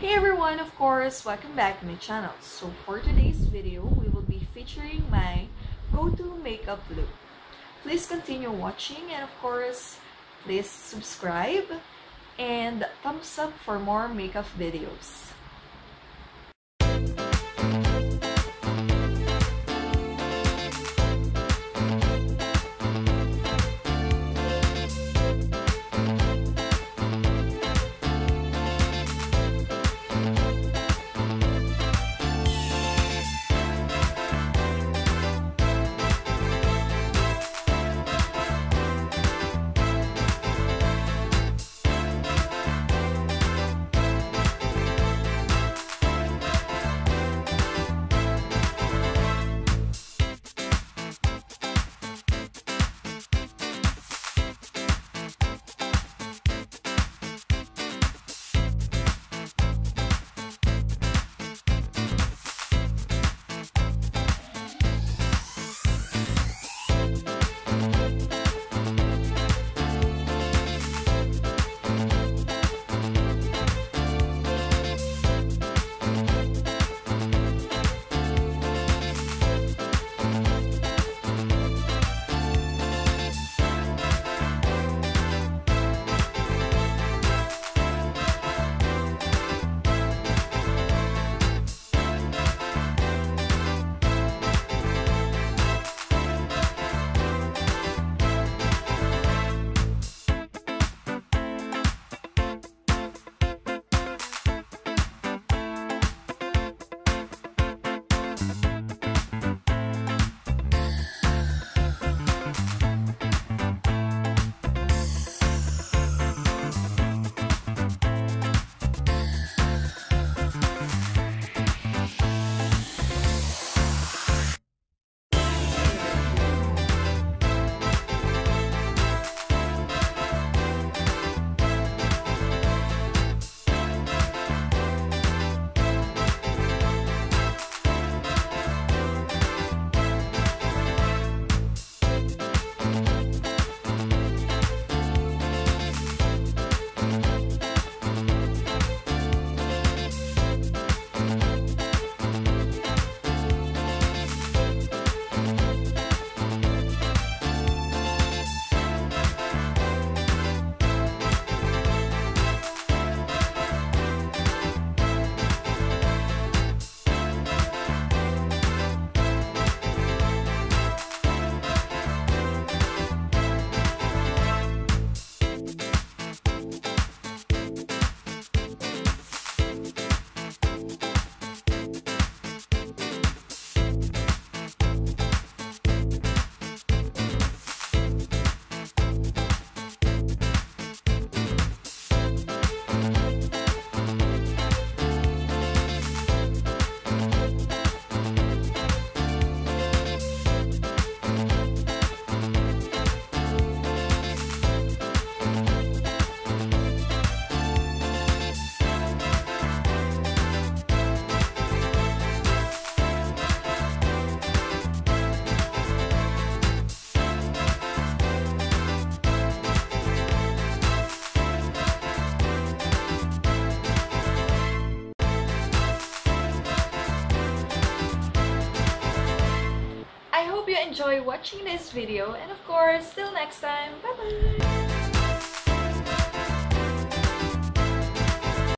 Hey everyone, of course, welcome back to my channel. So for today's video, we will be featuring my go-to makeup look. Please continue watching and of course, please subscribe and thumbs up for more makeup videos. Enjoy watching this video and of course, till next time, bye bye!